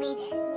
meeting.